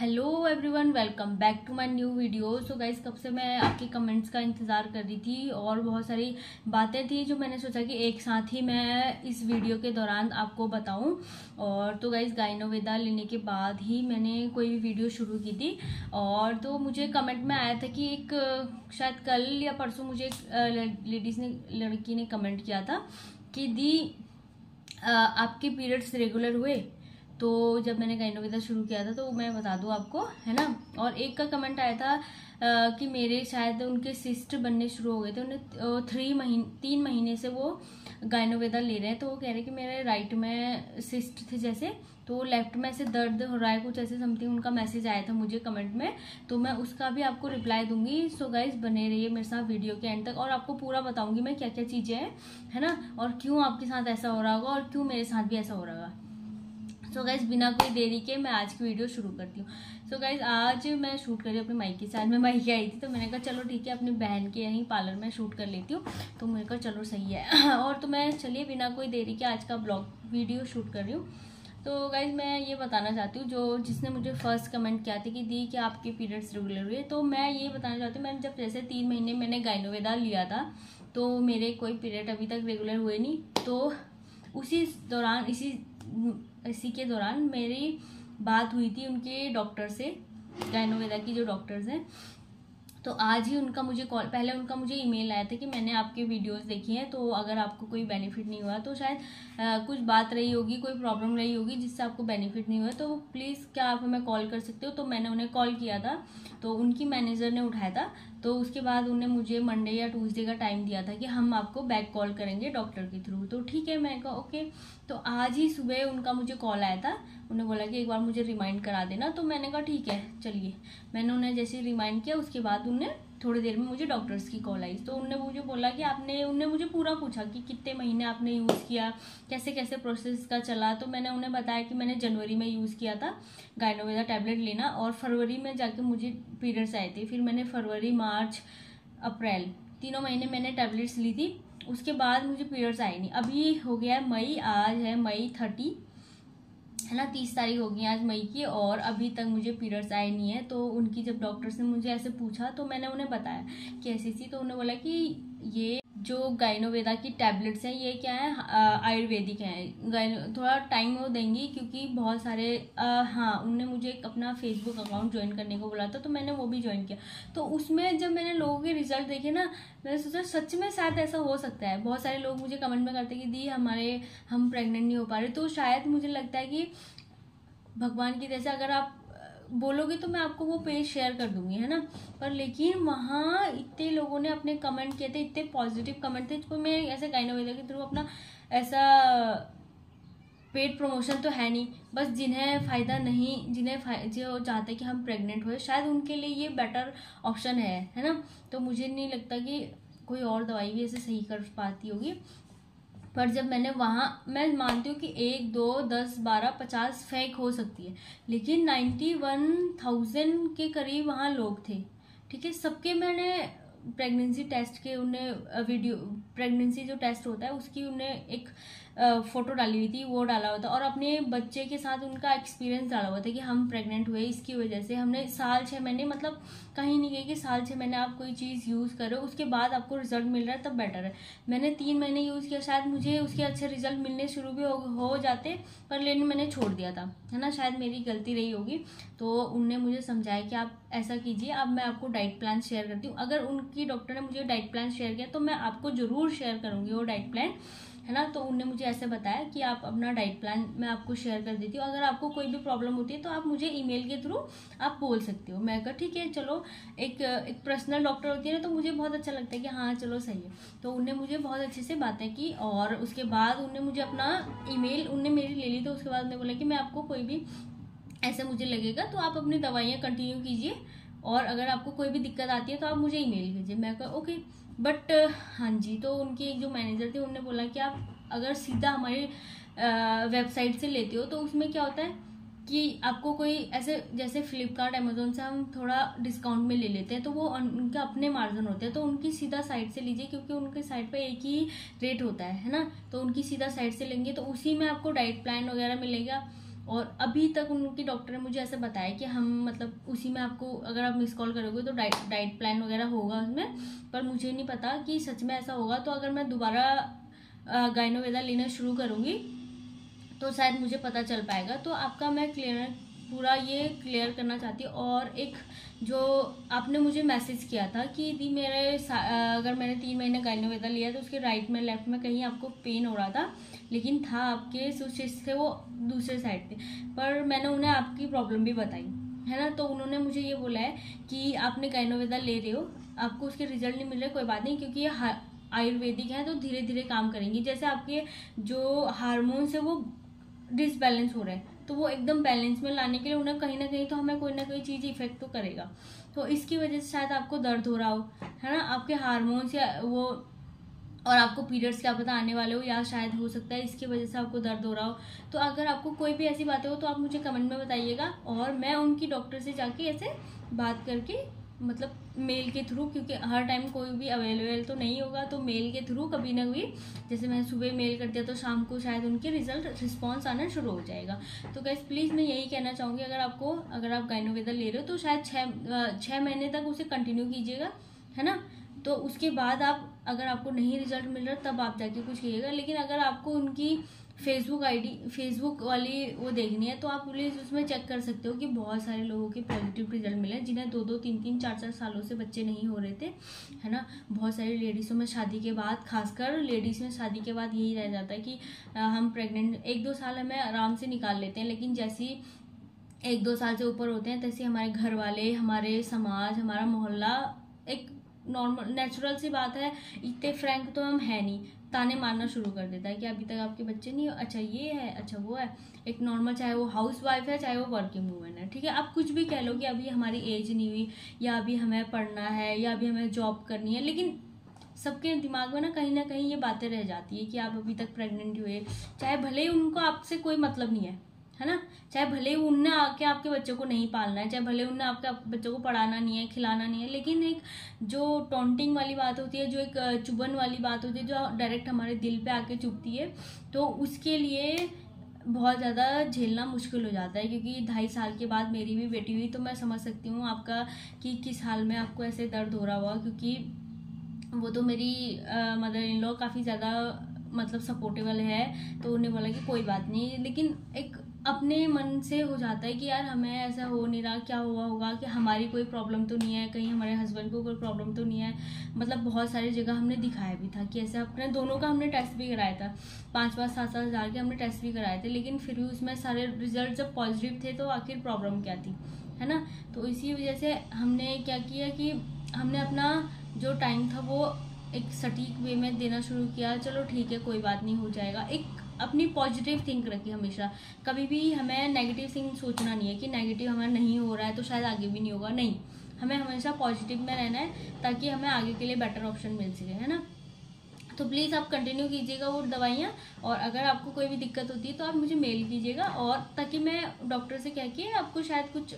Hello everyone welcome back to my new video so guys कब से मैं आपके कमेंट्स का इंतज़ार कर रही थी और बहुत सारी बातें थी जो मैंने सोचा कि एक साथ ही मैं इस वीडियो के दौरान आपको बताऊँ। और तो गाइज़ गाइनोवेदा लेने के बाद ही मैंने कोई भी वीडियो शुरू की थी। और तो मुझे कमेंट में आया था कि एक, शायद कल या परसों मुझे एक लेडीज़ ने, लड़की ने कमेंट किया था कि दी आपके पीरियड्स रेगुलर हुए? तो जब मैंने गाइनोविदा शुरू किया था तो मैं बता दूँ आपको है ना? और एक का कमेंट आया था आ, कि मेरे शायद उनके सिस्ट बनने शुरू हो गए थे उन्हें थ्री महीने तीन महीने से वो गाइनोवेदा ले रहे हैं। तो वो कह रहे हैं कि मेरे राइट में सिस्ट थे जैसे तो लेफ़्ट में ऐसे दर्द हो रहा है कुछ ऐसे समथिंग उनका मैसेज आया था मुझे कमेंट में। तो मैं उसका भी आपको रिप्लाई दूँगी। सो गाइज़ बने रहिए मेरे साथ वीडियो के एंड तक। और आपको पूरा बताऊँगी मैं क्या क्या चीज़ें हैं है ना? और क्यों आपके साथ ऐसा हो रहा होगा और क्यों मेरे साथ भी ऐसा हो रहा होगा। सो गाइज़ बिना कोई देरी के मैं आज की वीडियो शुरू करती हूँ। सो so गाइज़ आज मैं शूट कर अपनी माइक के साथ मैं माइके आई थी तो मैंने कहा, चलो ठीक है, अपनी बहन के यहीं पार्लर में शूट कर लेती हूँ। तो मेरे कहा, चलो सही है। और तो मैं, चलिए, बिना कोई देरी के आज का ब्लॉग वीडियो शूट कर रही हूँ। तो गाइज़ मैं ये बताना चाहती हूँ, जो जिसने मुझे फ़र्स्ट कमेंट किया था कि दी कि आपके पीरियड्स रेगुलर हुए तो मैं ये बताना चाहती हूँ, मैंने जब जैसे तीन महीने मैंने गाइनोवेदा लिया था तो मेरे कोई पीरियड अभी तक रेगुलर हुए नहीं तो उसी दौरान, इसी इसी के दौरान मेरी बात हुई थी उनके डॉक्टर से गायनोवेदा की जो डॉक्टर्स हैं तो आज ही उनका मुझे कॉल पहले उनका मुझे ईमेल आया था कि मैंने आपके वीडियोस देखी हैं तो अगर आपको कोई बेनिफिट नहीं हुआ तो शायद आ, कुछ बात रही होगी कोई प्रॉब्लम रही होगी जिससे आपको बेनिफिट नहीं हुआ तो प्लीज़ क्या आप हमें कॉल कर सकते हो? तो मैंने उन्हें कॉल किया था तो उनकी मैनेजर ने उठाया था तो उसके बाद उन्हें मुझे मंडे या ट्यूसडे का टाइम दिया था कि हम आपको बैक कॉल करेंगे डॉक्टर के थ्रू तो ठीक है मैं कहा ओके तो आज ही सुबह उनका मुझे कॉल आया था उन्हें बोला कि एक बार मुझे रिमाइंड करा देना तो मैंने कहा, ठीक है, चलिए। मैंने उन्हें जैसे रिमाइंड किया, उसके बाद उन्हें थोड़ी देर में मुझे डॉक्टर्स की कॉल आई। तो उनने मुझे बोला कि आपने, उनने मुझे पूरा पूछा कि कितने महीने आपने यूज़ किया, कैसे कैसे प्रोसेस का चला। तो मैंने उन्हें बताया कि मैंने जनवरी में यूज़ किया था गाइनोवेदा टैबलेट लेना, और फरवरी में जाके मुझे पीरियड्स आए थे। फिर मैंने फरवरी, मार्च, अप्रैल, तीनों महीने मैंने टैबलेट्स ली थी। उसके बाद मुझे पीरियड्स आए नहीं। अभी हो गया है मई, आज है मई थर्टी। है ना, तीस तारीख हो गई आज मई की और अभी तक मुझे पीरियड्स आए नहीं है। तो उनकी जब डॉक्टर्स ने मुझे ऐसे पूछा तो मैंने उन्हें बताया कि ऐसी सी तो उन्होंने बोला कि ये जो गाइनोवेदा की टैबलेट्स हैं ये क्या है? आयुर्वेदिक हैं। थोड़ा टाइम वो देंगी क्योंकि बहुत सारे आ, हाँ उनने मुझे अपना फेसबुक अकाउंट ज्वाइन करने को बोला था तो मैंने वो भी ज्वाइन किया। तो उसमें जब मैंने लोगों के रिज़ल्ट देखे ना मैंने सोचा सच में शायद ऐसा हो सकता है। बहुत सारे लोग मुझे कमेंट में करते कि दी हमारे हम प्रेगनेंट नहीं हो पा रहे। तो शायद मुझे लगता है कि भगवान की जैसे अगर आप बोलोगे तो मैं आपको वो पेज शेयर कर दूँगी, है ना? पर लेकिन वहाँ इतने लोगों ने अपने कमेंट किए थे, इतने पॉजिटिव कमेंट थे तो मैं ऐसे गाइनोवेदा के थ्रू अपना ऐसा पेड प्रमोशन तो है नहीं। बस जिन्हें फ़ायदा नहीं, जिन्हें जो चाहते कि हम प्रेग्नेंट हुए, शायद उनके लिए ये बेटर ऑप्शन है है ना? तो मुझे नहीं लगता कि कोई और दवाई भी ऐसे सही कर पाती होगी। पर जब मैंने वहाँ, मैं मानती हूँ कि एक, दो, दस, बारह, पचास फेक हो सकती है, लेकिन नाइन्टी वन थाउज़ेंड के करीब वहाँ लोग थे, ठीक है? सबके मैंने प्रेगनेंसी टेस्ट के उन्हें वीडियो, प्रेगनेंसी जो टेस्ट होता है, उसकी उन्हें एक फ़ोटो डाली हुई थी वो डाला हुआ था और अपने बच्चे के साथ उनका एक्सपीरियंस डाला हुआ था कि हम प्रेग्नेंट हुए इसकी वजह से हमने साल छः महीने मतलब कहीं नहीं गए कि साल छः महीने आप कोई चीज़ यूज़ करो उसके बाद आपको रिज़ल्ट मिल रहा है तब बेटर है। मैंने तीन महीने यूज़ किया शायद मुझे उसके अच्छे रिज़ल्ट मिलने शुरू भी हो, हो जाते पर लेकिन मैंने छोड़ दिया था है ना? शायद मेरी गलती रही होगी तो उनने मुझे समझाया कि आप ऐसा कीजिए अब मैं आपको डाइट प्लान शेयर करती हूँ। अगर उनकी डॉक्टर ने मुझे डाइट प्लान शेयर किया तो मैं आपको ज़रूर शेयर करूँगी वो डाइट प्लान है ना? तो उनने मुझे ऐसे बताया कि आप अपना डाइट प्लान मैं आपको शेयर कर देती हूँ। अगर आपको कोई भी प्रॉब्लम होती है तो आप मुझे ईमेल के थ्रू आप बोल सकते हो। मैं कहा, ठीक है, चलो। एक एक पर्सनल डॉक्टर होती है ना तो मुझे बहुत अच्छा लगता है कि हाँ चलो, सही है। तो उनने मुझे बहुत अच्छे से बातें की और उसके बाद उनने मुझे अपना ईमेल उनने मेरी ले ली तो उसके बाद उन्होंने बोला कि मैं आपको कोई भी ऐसे मुझे लगेगा तो आप अपनी दवाइयाँ कंटिन्यू कीजिए और अगर आपको कोई भी दिक्कत आती है तो आप मुझे ईमेल भेजिए मैं कहा, ओके। बट हाँ जी तो उनकी एक जो मैनेजर थे उन्होंने बोला कि आप अगर सीधा हमारी वेबसाइट से लेते हो तो उसमें क्या होता है कि आपको कोई ऐसे, जैसे फ्लिपकार्ट अमेजोन से हम थोड़ा डिस्काउंट में ले लेते हैं तो वो उनके अपने मार्जिन होते हैं तो उनकी सीधा साइट से लीजिए, क्योंकि उनके साइट पे एक ही रेट होता है है ना? तो उनकी सीधा साइट से लेंगे तो उसी में आपको डाइट प्लान वगैरह मिलेगा। और अभी तक उनके डॉक्टर ने मुझे ऐसा बताया कि हम मतलब उसी में आपको, अगर आप मिस कॉल करोगे तो डाइट डाइट प्लान वगैरह होगा उसमें, पर मुझे नहीं पता कि सच में ऐसा होगा तो अगर मैं दोबारा गाइनोवेदा लेना शुरू करूँगी तो शायद मुझे पता चल पाएगा। तो आपका मैं क्लियर पूरा ये क्लियर करना चाहती हूँ और एक जो आपने मुझे मैसेज किया था कि दी मेरे अगर मैंने तीन महीने गाइनोवेदा लिया तो उसके राइट में लेफ़्ट में कहीं आपको पेन हो रहा था, लेकिन था आपके स्विचेस थे वो दूसरे साइड थे पर मैंने उन्हें आपकी प्रॉब्लम भी बताई, है ना? तो उन्होंने मुझे ये बोला है कि आपने गाइनोवेदा ले रहे हो, आपको उसके रिज़ल्ट नहीं मिल रहे, कोई बात नहीं, क्योंकि ये आयुर्वेदिक है तो धीरे धीरे काम करेंगी। जैसे आपके जो हारमोन्स है वो डिसबैलेंस हो रहे हैं। तो वो एकदम बैलेंस में लाने के लिए उन्हें कहीं ना कहीं तो हमें कोई ना कोई चीज़ इफ़ेक्ट तो करेगा। तो इसकी वजह से शायद आपको दर्द हो रहा हो, है ना? आपके हारमोन्स या वो और आपको पीरियड्स क्या पता आने वाले हो या शायद हो सकता है इसकी वजह से आपको दर्द हो रहा हो। तो अगर आपको कोई भी ऐसी बातें हो तो आप मुझे कमेंट में बताइएगा और मैं उनकी डॉक्टर से जाके ऐसे बात करके मतलब मेल के थ्रू क्योंकि हर टाइम कोई भी अवेलेबल तो नहीं होगा तो मेल के थ्रू कभी ना कभी जैसे मैं सुबह मेल कर दिया तो शाम को शायद उनके रिज़ल्ट रिस्पॉन्स आना शुरू हो जाएगा। तो गैस प्लीज़ मैं यही कहना चाहूँगी, अगर आपको, अगर आप गाइनोवेदर ले रहे हो तो शायद छः छः महीने तक उसे कंटिन्यू कीजिएगा, है ना? तो उसके बाद आप, अगर आपको नहीं रिज़ल्ट मिल रहा, तब आप जाके कुछ कीजिएगा लेकिन अगर आपको उनकी फेसबुक आईडी फेसबुक वाली वो देखनी है तो आप प्लीज़ उसमें चेक कर सकते हो कि बहुत सारे लोगों के पॉजिटिव रिज़ल्ट मिले जिन्हें दो दो तीन तीन चार चार सालों से बच्चे नहीं हो रहे थे, है ना? बहुत सारी लेडीज़ों में शादी के बाद, खासकर लेडीज़ में शादी के बाद यही रह जाता है कि हम प्रेगनेंट एक दो साल हमें आराम से निकाल लेते हैं, लेकिन जैसी एक दो साल से ऊपर होते हैं, तैसे हमारे घर वाले, हमारे समाज, हमारा मोहल्ला एक नॉर्मल नेचुरल सी बात है, इतने फ्रैंक तो हम है नहीं। ताने मारना शुरू कर देता है कि अभी तक आपके बच्चे नहीं अच्छा ये है अच्छा वो है। एक नॉर्मल चाहे वो हाउस वाइफ है, चाहे वो वर्किंग वूमेन है, ठीक है? आप कुछ भी कह लो कि अभी हमारी एज नहीं हुई, या अभी हमें पढ़ना है, या अभी हमें जॉब करनी है, लेकिन सबके दिमाग में ना कहीं ना कहीं ये बातें रह जाती है कि आप अभी तक प्रेग्नेंट हुए। चाहे भले ही उनको आपसे कोई मतलब नहीं है है ना? चाहे भले उनने आके आपके बच्चों को नहीं पालना है, चाहे भले उनने आपके बच्चों को पढ़ाना नहीं है, खिलाना नहीं है, लेकिन एक जो टोंटिंग वाली बात होती है, जो एक चुभन वाली बात होती है, जो डायरेक्ट हमारे दिल पे आके चुभती है तो उसके लिए बहुत ज़्यादा झेलना मुश्किल हो जाता है, क्योंकि ढाई साल के बाद मेरी भी बेटी हुई तो मैं समझ सकती हूँ आपका कि किस हाल में आपको ऐसे दर्द हो रहा हुआ क्योंकि वो तो मेरी मदर इन लॉ काफ़ी ज़्यादा मतलब सपोर्टेबल है तो उन्हें बोला कि कोई बात नहीं, लेकिन एक अपने मन से हो जाता है कि यार हमें ऐसा हो नहीं रहा, क्या हुआ होगा कि हमारी कोई प्रॉब्लम तो नहीं है, कहीं हमारे हस्बैंड को कोई प्रॉब्लम तो नहीं है। मतलब बहुत सारी जगह हमने दिखाया भी था कि ऐसे अपने दोनों का हमने टेस्ट भी कराया था। पाँच पाँच, सात सात हज़ार के हमने टेस्ट भी कराए थे, लेकिन फिर भी उसमें सारे रिज़ल्ट जब पॉजिटिव थे तो आखिर प्रॉब्लम क्या थी, है ना? तो इसी वजह से हमने क्या किया कि हमने अपना जो टाइम था वो एक सटीक वे में देना शुरू किया, चलो ठीक है, कोई बात नहीं, हो जाएगा। एक अपनी पॉजिटिव थिंक रखिए हमेशा। कभी भी हमें नेगेटिव थिंक सोचना नहीं है कि नेगेटिव हमारा नहीं हो रहा है तो शायद आगे भी नहीं होगा। नहीं, हमें हमेशा पॉजिटिव में रहना है ताकि हमें आगे के लिए बेटर ऑप्शन मिल सके, है ना? तो प्लीज़ आप कंटिन्यू कीजिएगा वो दवाइयाँ और अगर आपको कोई भी दिक्कत होती है तो आप मुझे मेल कीजिएगा और ताकि मैं डॉक्टर से कह के आपको शायद कुछ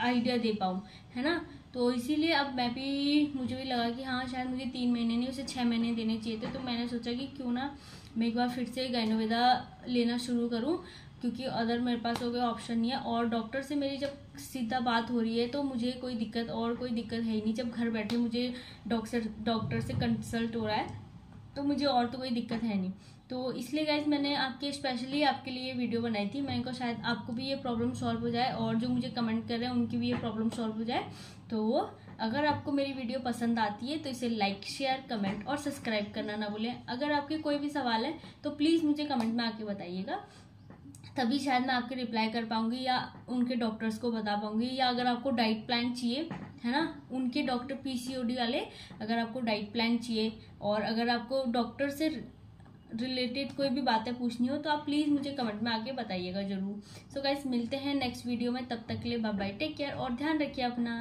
आइडिया दे पाऊँ, है ना? तो इसीलिए अब मैं भी, मुझे भी लगा कि हाँ शायद मुझे तीन महीने नहीं, उसे छः महीने देने चाहिए थे तो मैंने सोचा कि क्यों ना मैं एक बार फिर से गाइनोवेदा लेना शुरू करूँ, क्योंकि अदर मेरे पास हो गया ऑप्शन नहीं है। और डॉक्टर से मेरी जब सीधा बात हो रही है तो मुझे कोई दिक्कत और कोई दिक्कत है ही नहीं। जब घर बैठे मुझे डॉक्टर डॉक्टर से कंसल्ट हो रहा है तो मुझे और तो कोई दिक्कत है नहीं। तो इसलिए गाइज़ मैंने आपके स्पेशली आपके लिए वीडियो बनाई थी। मैंने कहा शायद आपको भी ये प्रॉब्लम सॉल्व हो जाए, और जो मुझे कमेंट कर रहे हैं, उनकी भी ये प्रॉब्लम सॉल्व हो जाए तो वो अगर आपको मेरी वीडियो पसंद आती है तो इसे लाइक शेयर कमेंट और सब्सक्राइब करना ना भूलें। अगर आपके कोई भी सवाल है तो प्लीज़ मुझे कमेंट में आके बताइएगा। तभी शायद मैं आपके रिप्लाई कर पाऊँगी या उनके डॉक्टर्स को बता पाऊँगी। या अगर आपको डाइट प्लान चाहिए, है ना, उनके डॉक्टर पीसीओडी वाले, अगर आपको डाइट प्लान चाहिए और अगर आपको डॉक्टर से रिलेटेड कोई भी बातें पूछनी हो तो आप प्लीज़ मुझे कमेंट में आके बताइएगा ज़रूर। सो so गाइस मिलते हैं नेक्स्ट वीडियो में। तब तक के लिए बाय बाय टेक केयर और ध्यान रखिए अपना।